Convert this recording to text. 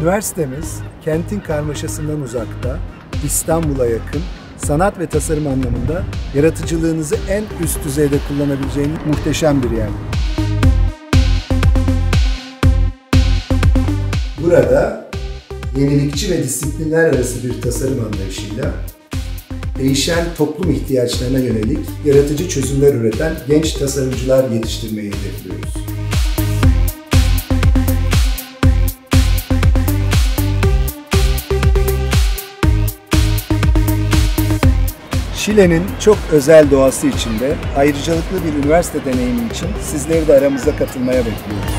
Üniversitemiz kentin karmaşasından uzakta, İstanbul'a yakın, sanat ve tasarım anlamında yaratıcılığınızı en üst düzeyde kullanabileceğiniz muhteşem bir yer. Burada yenilikçi ve disiplinler arası bir tasarım anlayışıyla değişen toplum ihtiyaçlarına yönelik yaratıcı çözümler üreten genç tasarımcılar yetiştirmeyi hedefliyoruz. Şile'nin çok özel doğası içinde ayrıcalıklı bir üniversite deneyimi için sizleri de aramıza katılmaya bekliyoruz.